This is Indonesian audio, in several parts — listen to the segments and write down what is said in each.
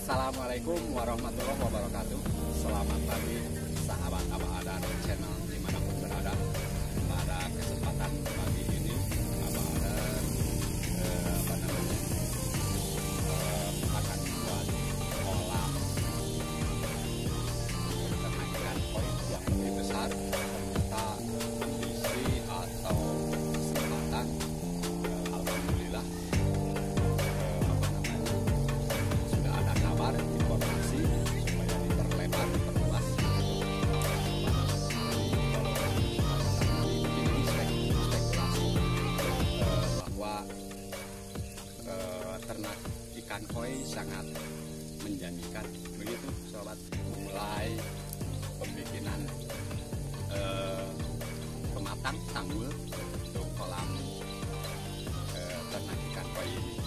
Assalamualaikum warahmatullahi wabarakatuh. Selamat pagi sahabat Abah Adan channel di mana pun berada. Pada kesempatan pagi ikan koi sangat menjanjikan. Begitu sobat mulai pembikinan eh, pematang tanggul untuk kolam eh, ternak ikan koi ini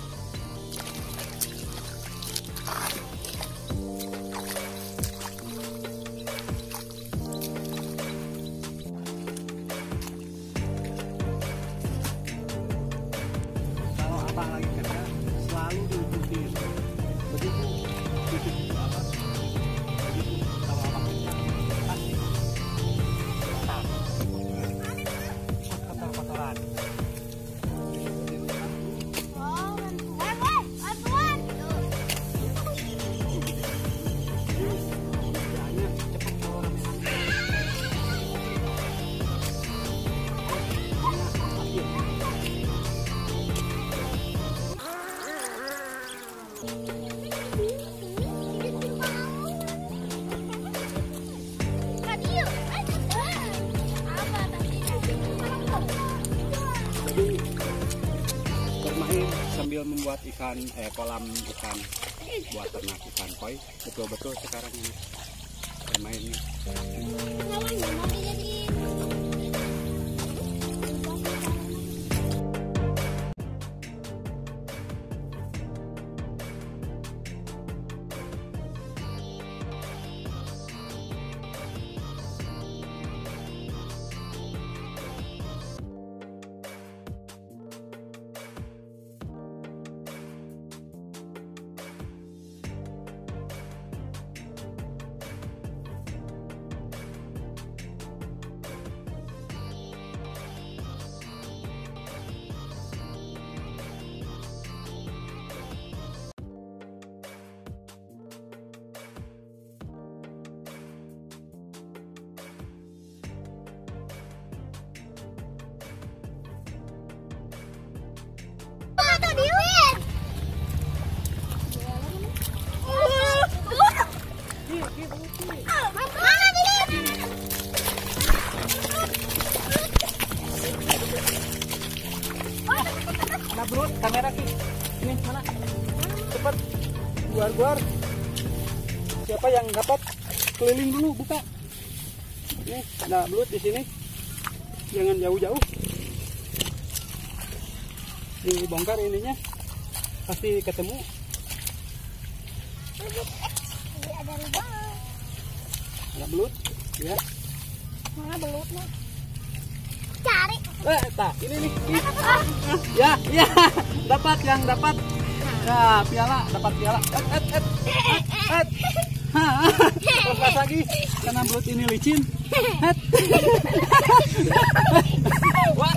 sambil membuat ikan eh kolam ikan buat ternak ikan koi. Betul-betul sekarang ini bermainnya Siapa yang dapat keliling dulu buka. Nih, ada belut di sini. Jangan jauh-jauh. Dibongkar ininya. Pasti ketemu. Ini ada lubang. Ada belut. Ya. Mana belutnya? Cari. Eh, tak, ini nih. Ih. Ya, ya. Dapat yang dapat. Ya, piala, dapat piala. Et, et, et. Et, et. Lepas lagi karena belut ini licin. Wah,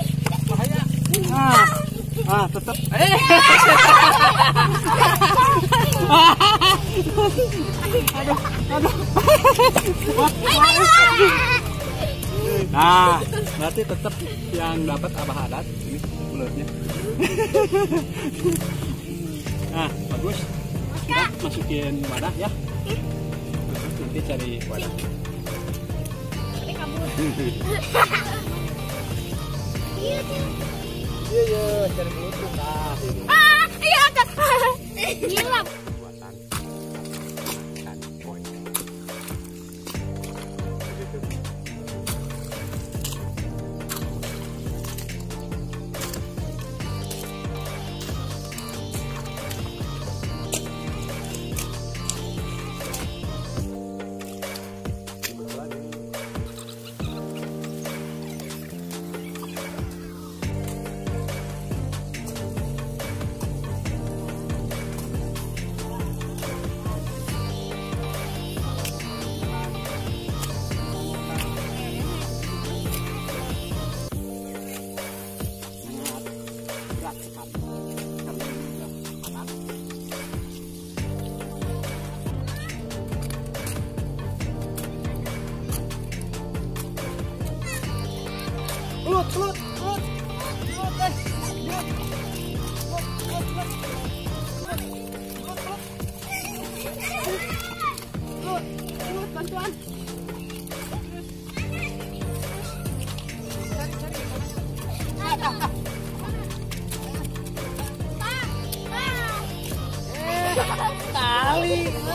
bahaya. Ah, ah tetap. Eh. aduh, aduh. Wah. Nah, berarti tetap yang dapat abah adat ini belutnya. nah, bagus. Kita masukin wadah ya. Nanti cari wadah. Iya, iya. Cari ini Ah, iya ada.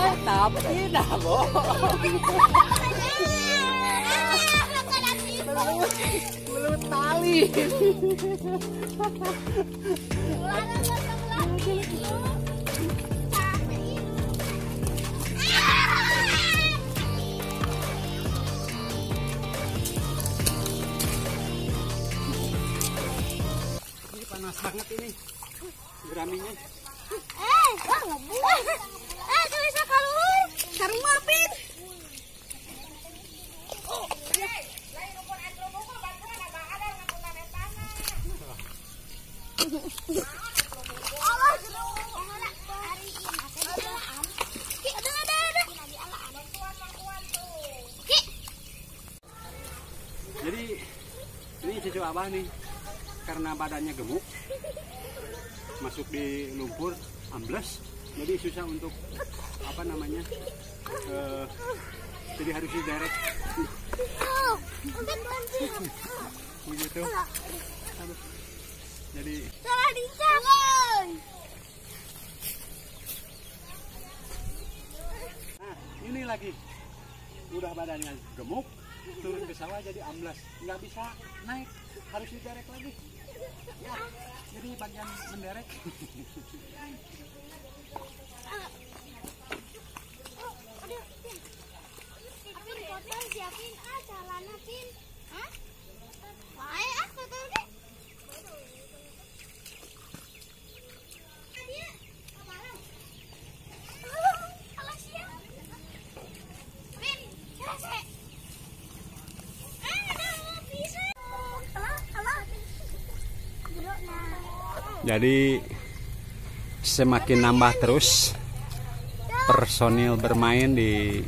Eh. Tapi dah bohong. tali. Ini panas banget ini. Geraminya. Eh, wah ngebuang. Eh, tuh bisa keluar. Sarung mapin. Allah, Ada, ada, ada. Ki, Jadi ini cucu abah nih karena badannya gemuk. Masuk di lumpur ambles. Jadi susah untuk apa namanya eh, jadi harus bantu. begitu. Jadi nah ini lagi udah badannya gemuk turun ke sawah jadi amblas. Nggak bisa naik harus diderek lagi. Ya jadi bagian menderek. Siapin. Ah pin. Hah? Wae ah foto ge. Dia kemarin. Alah siap. Pin, selesai. Eh, ada bisa. Alah, alah. Bro, nah. Jadi semakin nambah terus personil bermain di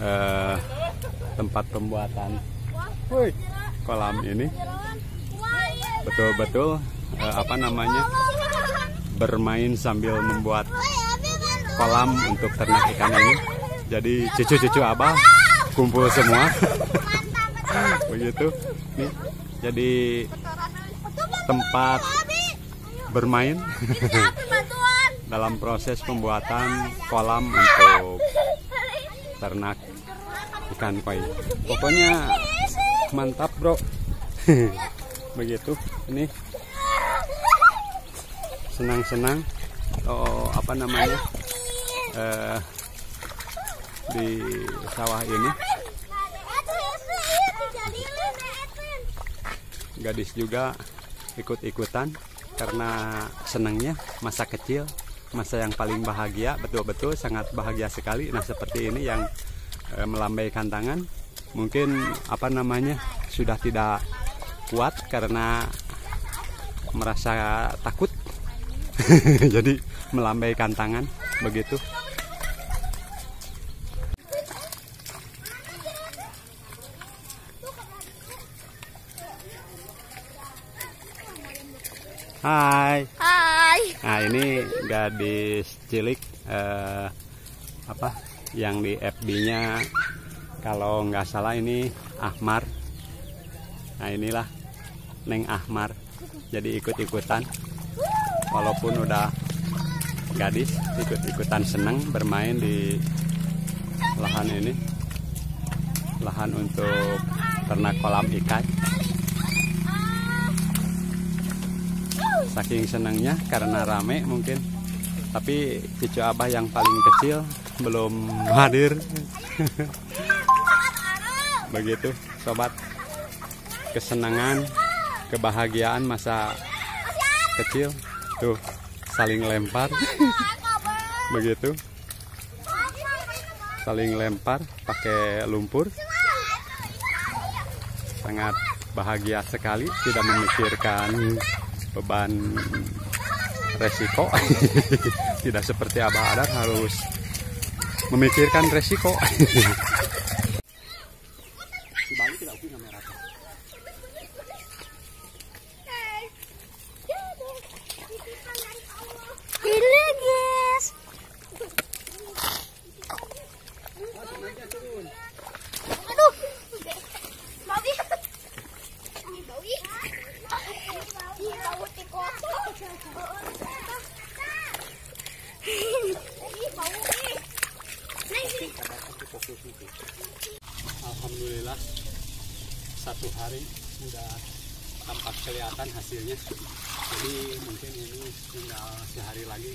eh, tempat pembuatan kolam ini betul-betul eh, apa namanya bermain sambil membuat kolam untuk ternak ikan ini. Jadi cucu-cucu abah kumpul semua begitu. Nih, jadi tempat bermain dalam proses pembuatan kolam untuk ternak ikan koi. Pokoknya mantap bro. Begitu. Ini senang-senang. Oh apa namanya eh, di sawah ini gadis juga ikut-ikutan karena senangnya masa kecil masa yang paling bahagia betul-betul sangat bahagia sekali. Nah seperti ini yang eh, melambaikan tangan. Mungkin apa namanya sudah tidak kuat karena merasa takut. Jadi melambaikan tangan begitu Hai Hai. Nah ini gadis cilik eh, apa yang di FB-nya kalau nggak salah ini Ahmar. Nah inilah Neng Ahmar. Jadi ikut-ikutan walaupun udah gadis ikut-ikutan seneng bermain di lahan ini lahan untuk ternak kolam ikan. Saking senangnya karena rame mungkin. Tapi cucu abah yang paling kecil belum hadir. Begitu sobat. Kesenangan kebahagiaan masa kecil. Tuh saling lempar. Begitu. Saling lempar pakai lumpur. Sangat bahagia sekali tidak memikirkan beban resiko. Tidak seperti abah adat harus memikirkan resiko gitu. Alhamdulillah satu hari sudah tampak kelihatan hasilnya. Jadi mungkin ini tinggal sehari lagi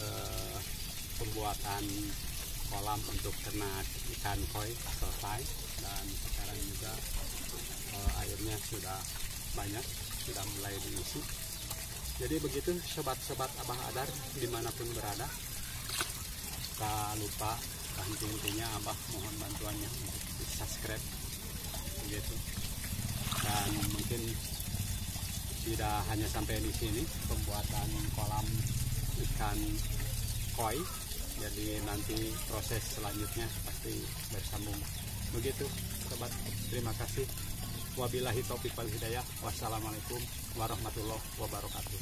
eh, pembuatan kolam untuk ternak ikan koi selesai. Dan sekarang juga eh, airnya sudah banyak sudah mulai diisi. Jadi begitu sobat-sobat abah adar di mana pun berada. Tak lupa henti-hentinya abah mohon bantuannya untuk subscribe begitu dan mungkin tidak hanya sampai di sini pembuatan kolam ikan koi. Jadi nanti proses selanjutnya pasti bersambung. Begitu sobat. Terima kasih. Wabillahi taufiq wal hidayah. Wassalamualaikum warahmatullahi wabarakatuh